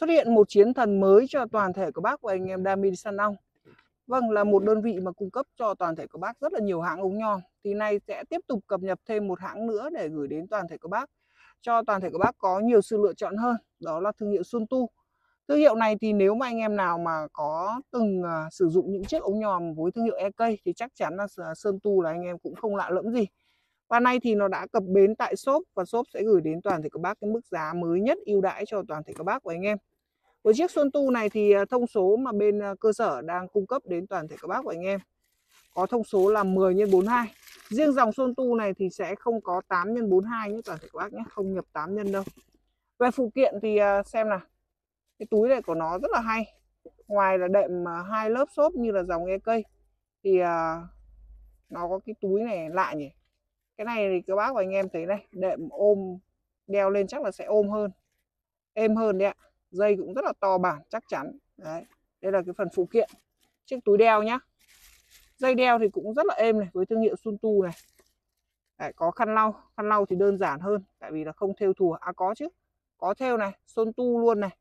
xuất hiện một chiến thần mới cho toàn thể của bác và anh em đam mê săn ong Vâng là một đơn vị mà cung cấp cho toàn thể của bác rất là nhiều hãng ống nhòm thì nay sẽ tiếp tục cập nhật thêm một hãng nữa để gửi đến toàn thể của bác cho toàn thể của bác có nhiều sự lựa chọn hơn đó là thương hiệu Xuân Tu. Thương hiệu này thì nếu mà anh em nào mà có từng uh, sử dụng những chiếc ống nhòm với thương hiệu EK thì chắc chắn là Sơn Tu là anh em cũng không lạ lẫm gì và nay thì nó đã cập bến tại shop và shop sẽ gửi đến toàn thể các bác cái mức giá mới nhất ưu đãi cho toàn thể các bác của anh em. Với chiếc Xuân Tu này thì à, thông số mà bên à, cơ sở đang cung cấp đến toàn thể các bác của anh em có thông số là 10 x 42. Riêng dòng Xuân Tu này thì sẽ không có 8 x 42 nhé toàn thể các bác nhé, không nhập 8 nhân đâu. Về phụ kiện thì à, xem nào. Cái túi này của nó rất là hay. Ngoài là đệm hai lớp xốp như là dòng e cây thì nó có cái túi này lạ nhỉ cái này thì các bác và anh em thấy này đệm ôm đeo lên chắc là sẽ ôm hơn. Êm hơn đấy ạ. Dây cũng rất là to bản chắc chắn. Đấy đây là cái phần phụ kiện. Chiếc túi đeo nhá. Dây đeo thì cũng rất là êm này với thương hiệu Sun Tu này. Đấy, có khăn lau. Khăn lau thì đơn giản hơn tại vì là không theo thùa. À có chứ. Có theo này Sun Tu luôn này.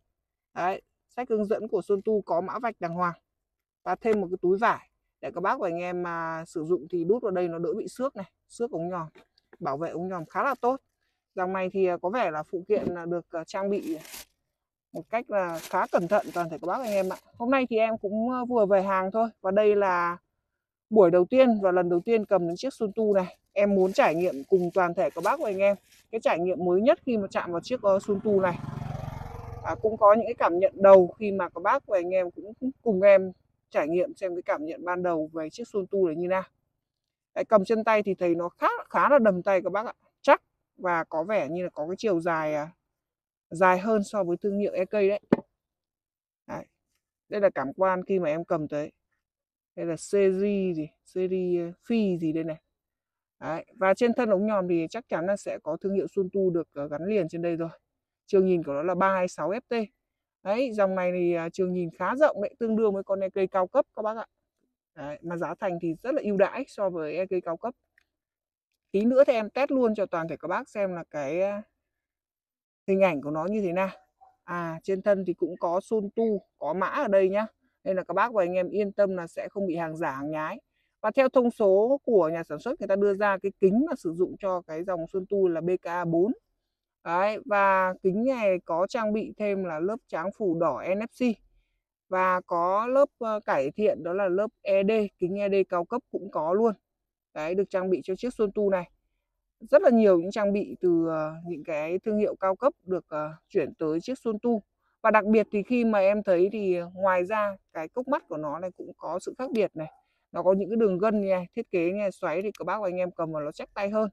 Đấy sách hướng dẫn của Sun Tu có mã vạch đàng hoàng và thêm một cái túi vải. Để các bác và anh em mà sử dụng thì đút vào đây nó đỡ bị xước này xước ống nhòm bảo vệ ống nhòm khá là tốt. Dòng này thì à, có vẻ là phụ kiện à, được à, trang bị một cách là khá cẩn thận toàn thể các bác anh em ạ. Hôm nay thì em cũng vừa về hàng thôi và đây là buổi đầu tiên và lần đầu tiên cầm đến chiếc Sun Tu này. Em muốn trải nghiệm cùng toàn thể các bác và anh em cái trải nghiệm mới nhất khi mà chạm vào chiếc ờ, Sun Tu này. À, cũng có những cái cảm nhận đầu khi mà các bác và anh em cũng cùng em trải nghiệm xem cái cảm nhận ban đầu về chiếc Sun Tu này như nào. Đấy, cầm chân tay thì thấy nó khá khá là đầm tay các bác ạ. Chắc và có vẻ như là có cái chiều dài à, dài hơn so với thương hiệu EK đấy. đấy đây là cảm quan khi mà em cầm tới. Đây là series gì? Series ờ, phi gì đây này. Đấy. và trên thân ống nhòm thì chắc chắn là sẽ có thương hiệu Sun Tu được ờ, gắn liền trên đây rồi. Trường nhìn của nó là 326 FT đấy dòng này thì à, trường nhìn khá rộng đấy tương đương với con EK cao cấp các bác ạ. Đấy, mà giá thành thì rất là ưu đãi so với cây cao cấp. Tí nữa thì em test luôn cho toàn thể các bác xem là cái hình ảnh của nó như thế nào. À trên thân thì cũng có sun tu có mã ở đây nhá. Nên là các bác và anh em yên tâm là sẽ không bị hàng giả hàng nhái. Và theo thông số của nhà sản xuất người ta đưa ra cái kính mà sử dụng cho cái dòng Xuân Tu là BK4 Đấy, và kính này có trang bị thêm là lớp tráng phủ đỏ NFC và có lớp cải thiện đó là lớp ED kính ED cao cấp cũng có luôn. Đấy, được trang bị cho chiếc Xuân Tu này. Rất là nhiều những trang bị từ ờ, những cái thương hiệu cao cấp được ờ, chuyển tới chiếc Xuân Tu. Và đặc biệt thì khi mà em thấy thì ờ, ngoài ra cái cốc mắt của nó này cũng có sự khác biệt này. Nó có những cái đường gân như này, thiết kế như này, xoáy thì các bác và anh em cầm vào nó chắc tay hơn.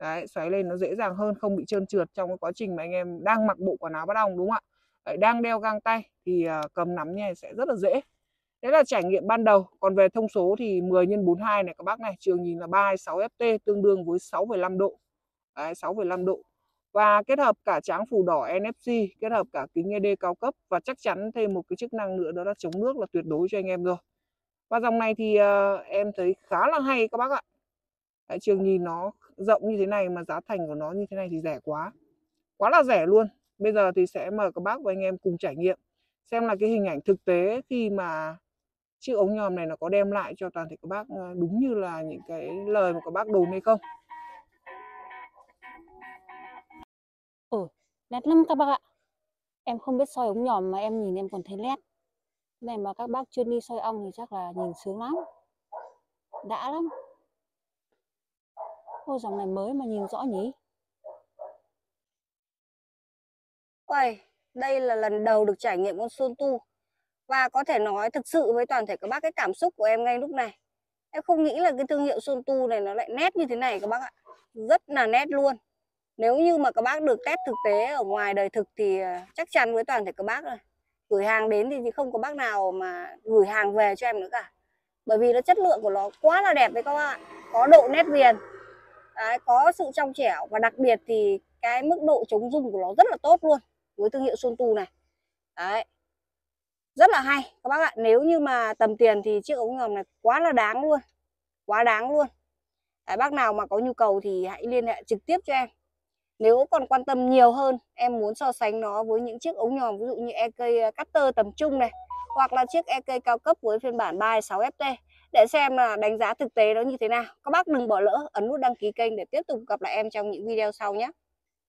Đấy, xoáy lên nó dễ dàng hơn, không bị trơn trượt trong cái quá trình mà anh em đang mặc bộ quần áo bắt ong, đúng không ạ? Đang đeo găng tay thì ờ, cầm nắm như này sẽ rất là dễ. Đấy là trải nghiệm ban đầu. Còn về thông số thì 10 x 42 này các bác này Trường nhìn là 326 FT tương đương với 6,5 độ. Đấy 6,5 độ. Và kết hợp cả tráng phủ đỏ NFC Kết hợp cả kính ED cao cấp Và chắc chắn thêm một cái chức năng nữa đó là chống nước là tuyệt đối cho anh em rồi. Và dòng này thì uh, em thấy khá là hay các bác ạ. Đấy, Trường nhìn nó rộng như thế này mà giá thành của nó như thế này thì rẻ quá. Quá là rẻ luôn. Bây giờ thì sẽ mời các bác và anh em cùng trải nghiệm xem là cái hình ảnh thực tế khi mà chiếc ống nhòm này nó có đem lại cho toàn thể các bác ờ, đúng như là những cái lời mà các bác đồn hay không. Ồ, nét lắm các bác ạ. Em không biết soi ống nhòm mà em nhìn em còn thấy nét. Này mà các bác chuyên đi soi ong thì chắc là nhìn sướng lắm. Đã lắm. Ô dòng này mới mà nhìn rõ nhỉ? Ôi, đây là lần đầu được trải nghiệm con Sun Tu. Và có thể nói thực sự với toàn thể các bác cái cảm xúc của em ngay lúc này. Em không nghĩ là cái thương hiệu Sun Tu này nó lại nét như thế này các bác ạ. Rất là nét luôn. Nếu như mà các bác được test thực tế ở ngoài đời thực thì ờ, chắc chắn với toàn thể các bác rồi. Gửi hàng đến thì không có bác nào mà gửi hàng về cho em nữa cả. Bởi vì nó chất lượng của nó quá là đẹp đấy các bác ạ. Có độ nét viền. Đấy, có sự trong trẻo. Và đặc biệt thì cái mức độ chống rung của nó rất là tốt luôn với thương hiệu Xuân Tu này. Đấy. Rất là hay các bác ạ. Nếu như mà tầm tiền thì chiếc ống nhòm này quá là đáng luôn quá đáng luôn. Đấy, bác nào mà có nhu cầu thì hãy liên hệ trực tiếp cho em. Nếu còn quan tâm nhiều hơn, em muốn so sánh nó với những chiếc ống nhòm ví dụ như EK ờ, Cutter tầm trung này hoặc là chiếc EK cao cấp với phiên bản 36 FT để xem là đánh giá thực tế nó như thế nào. Các bác đừng bỏ lỡ ấn nút đăng ký kênh để tiếp tục gặp lại em trong những video sau nhé.